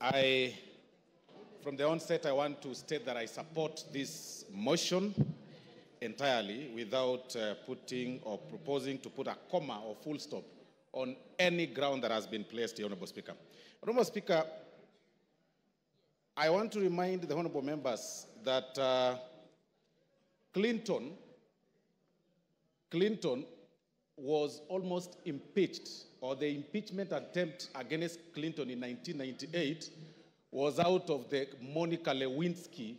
I, from the onset, I want to state that I support this motion entirely without uh, putting or proposing to put a comma or full stop on any ground that has been placed, Honorable Speaker. Honorable Speaker, I want to remind the Honorable members that uh, Clinton, Clinton was almost impeached, or the impeachment attempt against Clinton in 1998 was out of the Monica Lewinsky.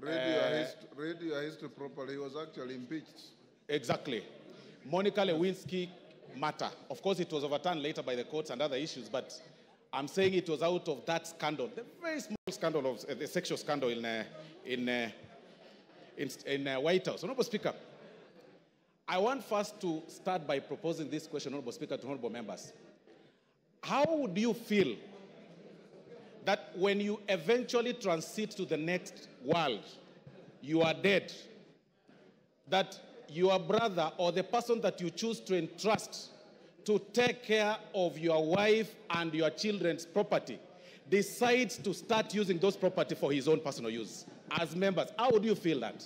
Read, your, Uh, hist- read your history properly. He was actually impeached. Exactly. Monica Lewinsky matter. Of course, it was overturned later by the courts and other issues, but I'm saying it was out of that scandal, the very small scandal of uh, the sexual scandal in, uh, in, uh, in, in uh, White House. Honorable Speaker, I want first to start by proposing this question, Honorable Speaker, to Honorable members. How would you feel that when you eventually transit to the next world, you are dead, that your brother or the person that you choose to entrust to take care of your wife and your children's property decides to start using those property for his own personal use as members? How would you feel that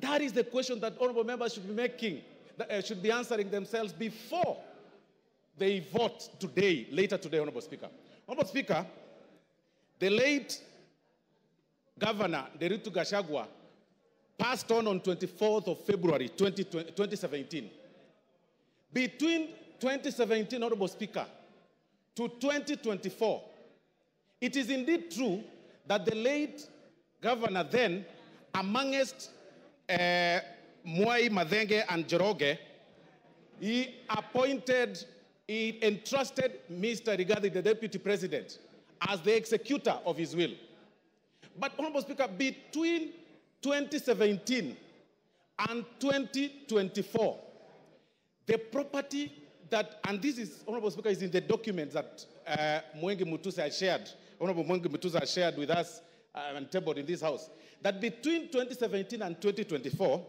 that is the question that honorable members should be making uh, should be answering themselves before they vote today later today honorable speaker honorable speaker the late governor Nderitu Gachagua passed on on 24th of February 2020 2017. Between 2017, Honorable Speaker, to 2024, it is indeed true that the late governor then, amongst uh, Mwai Madenge and Jeroge, he appointed, he entrusted Mr. Rigathi, the deputy president, as the executor of his will. But, Honorable Speaker, between 2017 and 2024, the property that, and this is, Honorable Speaker, is in the documents that uh, Mwengi Mutuse has shared, Honorable Mwengi Mutuse shared with us Uh, and tabled in this House, that between 2017 and 2024,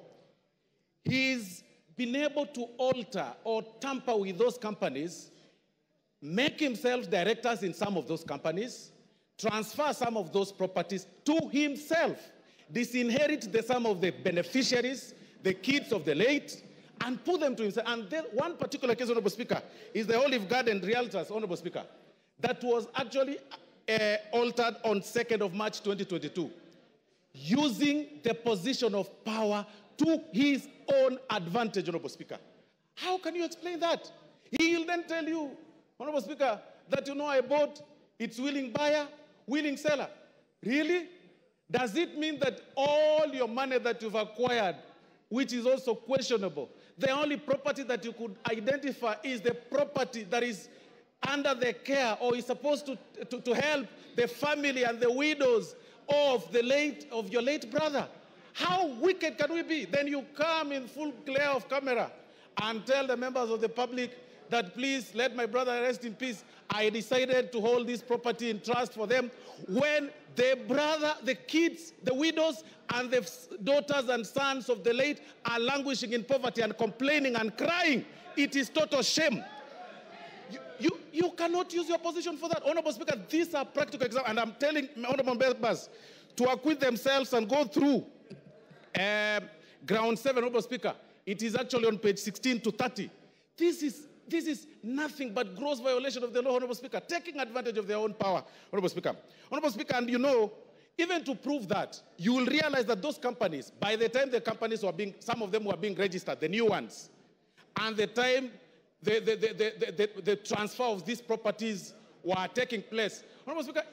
he's been able to alter or tamper with those companies, make himself directors in some of those companies, transfer some of those properties to himself, disinherit the, some of the beneficiaries, the kids of the late, and put them to himself. And then one particular case, Honorable Speaker, is the Olive Garden Realtors, Honorable Speaker, that was actually uh, altered on 2nd of March 2022, using the position of power to his own advantage, Honorable Speaker. How can you explain that? He'll then tell you, Honorable Speaker, that you know I bought its willing buyer, willing seller. Really? Does it mean that all your money that you've acquired, which is also questionable, the only property that you could identify is the property that is under the care or is supposed to, to, to help the family and the widows of the late of your late brother? How wicked can we be? Then you come in full glare of camera and tell the members of the public that please let my brother rest in peace. I decided to hold this property in trust for them when the brother, the kids, the widows, and the daughters and sons of the late are languishing in poverty and complaining and crying. It is total shame. You, you, you cannot use your position for that. Honorable Speaker, these are practical examples, and I'm telling Honorable members to acquit themselves and go through um, ground seven, Honorable Speaker. It is actually on page 16 to 30. This is, this is nothing but gross violation of the law, Honorable Speaker, taking advantage of their own power, Honorable Speaker. Honorable Speaker, and you know, even to prove that, you will realize that those companies, by the time the companies were being, some of them were being registered, the new ones, and the time the, the, the, the, the, transfer of these properties were taking place. Honorable Speaker,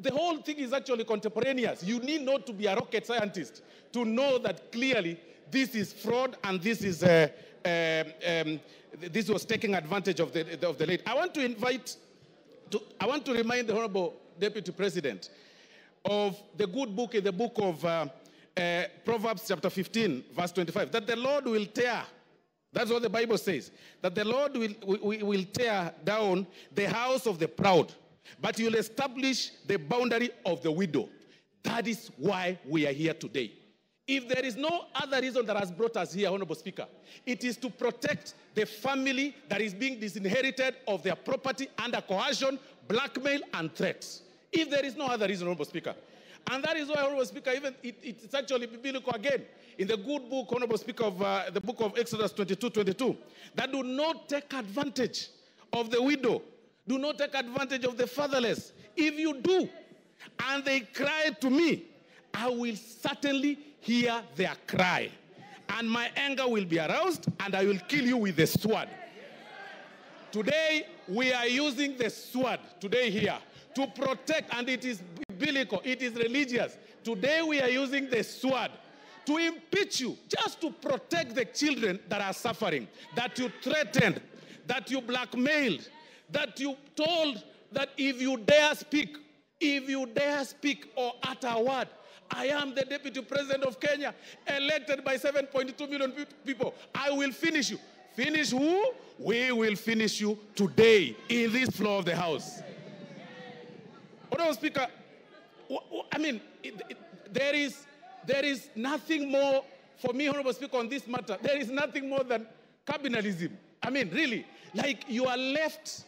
the whole thing is actually contemporaneous. You need not to be a rocket scientist to know that clearly this is fraud and this is uh, um, um, this was taking advantage of the, of the late. I want to invite, to, I want to remind the Honorable Deputy President of the good book in the book of uh, uh, Proverbs chapter 15, verse 25, that the Lord will tear that's what the Bible says. That the Lord will, will, will tear down the house of the proud, but will establish the boundary of the widow. That is why we are here today. If there is no other reason that has brought us here, Honorable Speaker, it is to protect the family that is being disinherited of their property under coercion, blackmail, and threats. If there is no other reason, Honorable Speaker. And that is why, Honorable Speaker, even it, it's actually biblical again. In the good book, Honorable Speaker, of uh, the book of Exodus 22 22, that do not take advantage of the widow, do not take advantage of the fatherless. If you do, and they cry to me, I will certainly hear their cry. And my anger will be aroused, and I will kill you with the sword. Today, we are using the sword, today here, to protect, and it is biblical, it is religious. Today, we are using the sword to impeach you, just to protect the children that are suffering, that you threatened, that you blackmailed, that you told that if you dare speak, if you dare speak or utter a word, I am the deputy president of Kenya, elected by 7.2 million people. I will finish you. Finish who? We will finish you today in this floor of the House. Honorable Speaker, I mean, it, it, there, is, there is nothing more, for me, Honorable Speaker, on this matter, there is nothing more than cabinalism. I mean, really, like you are left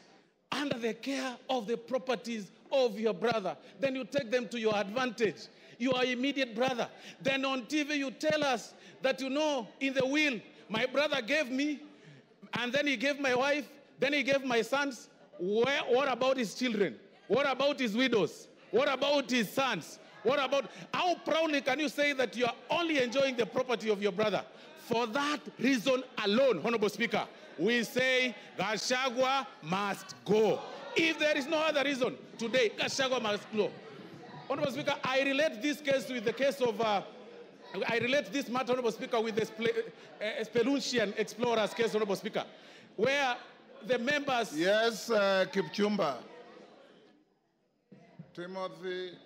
under the care of the properties of your brother. Then you take them to your advantage. Your immediate brother. Then on TV, you tell us that you know, in the will, my brother gave me, and then he gave my wife, then he gave my sons. Where, what about his children? What about his widows? What about his sons? What about how proudly can you say that you are only enjoying the property of your brother? For that reason alone, Honorable Speaker, we say Gachagua must go. If there is no other reason, today Gachagua must go. Honorable Speaker, I relate this case with the case of, uh, I relate this matter, Honorable Speaker, with the uh, Speluncean explorers case, Honorable Speaker, where the members Yes, uh, Kipchumba. Timothy